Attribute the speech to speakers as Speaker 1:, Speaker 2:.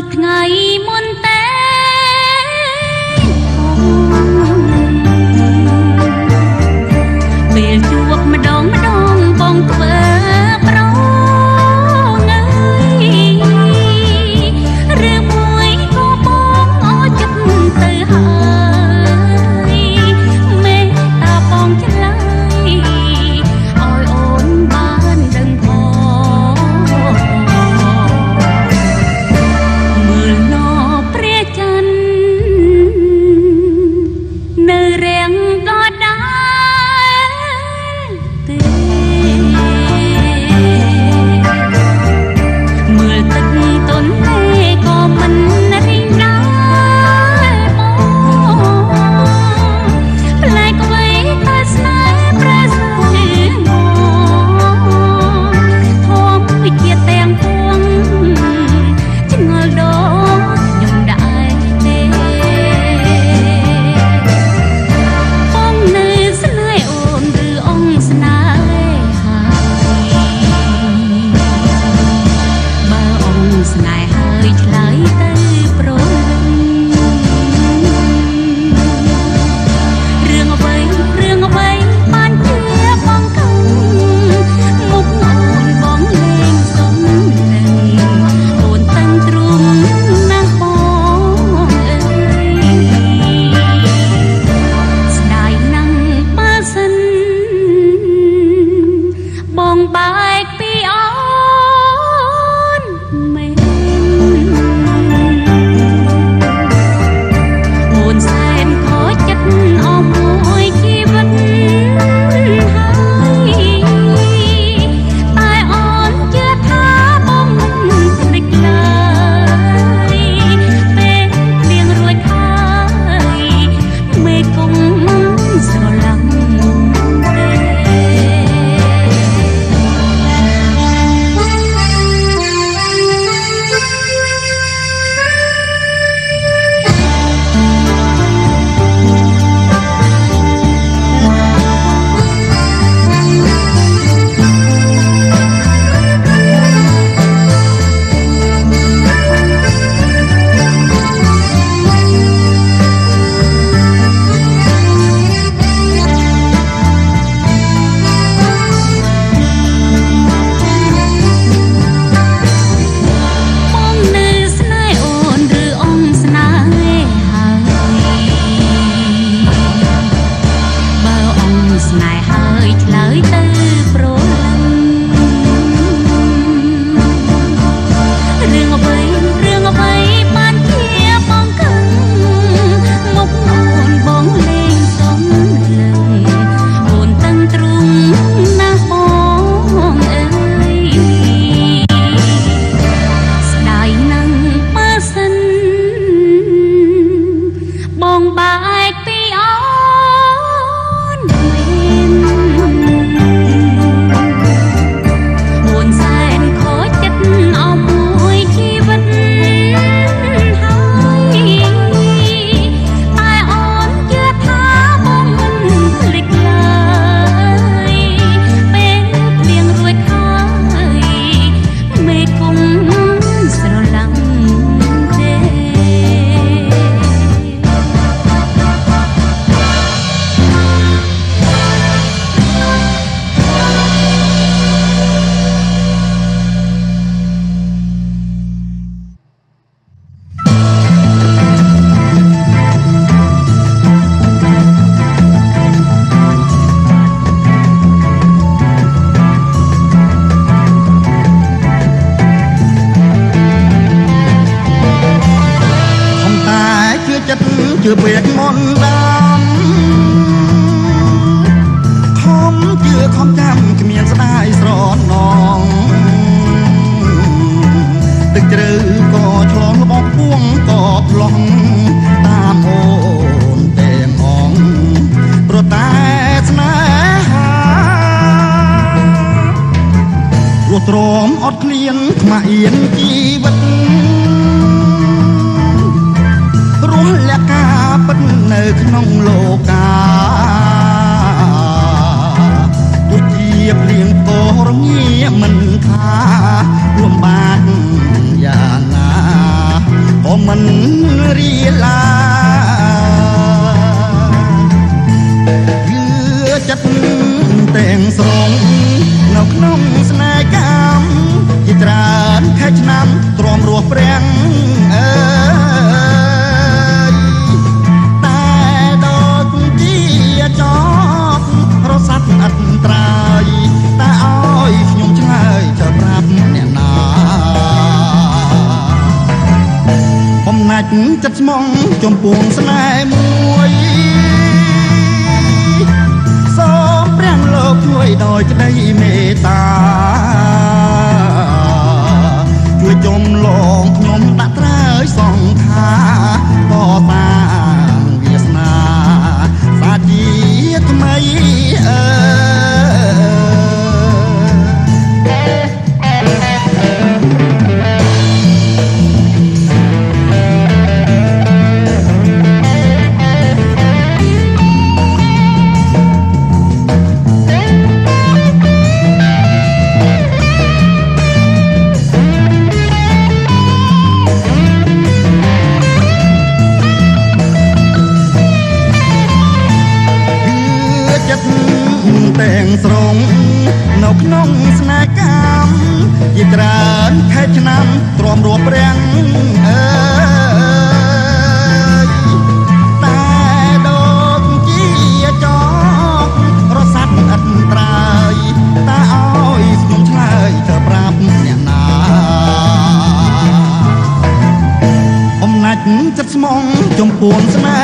Speaker 1: Potnai លៀងខ្មាអៀនជីវិតព្រោះលក្ខណៈពិតនៅក្នុងលោកាដូចជាភ្លៀងពរងាមិនខាលំបាកយ៉ាងណាក៏មិនរីឡា ចិត្តស្មងចំពួងស្នេហ៍មួយសូមព្រះលោកជួយដោយក្តីមេត្តា ចំពួនស្មា